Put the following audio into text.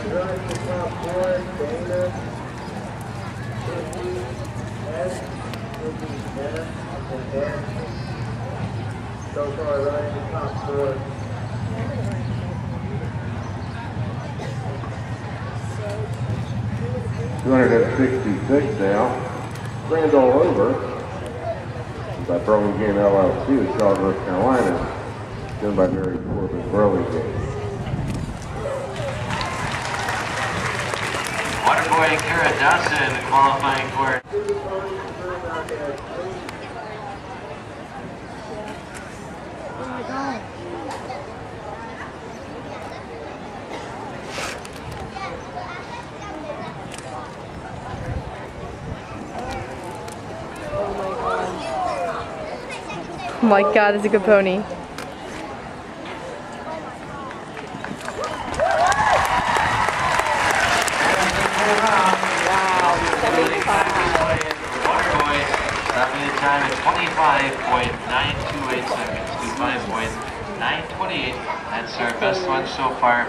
Two hundred and sixty-six now. Grand all over by Burlingame LLC of Charlotte, North Carolina. Done by Mary Corbin Burlingame. Waterboy Cara Dodson qualifying for. Oh my god, it's a good pony. Wow, 75. Waterboy stopping the time at 25.928 seconds. 25.928. That's our best one so far.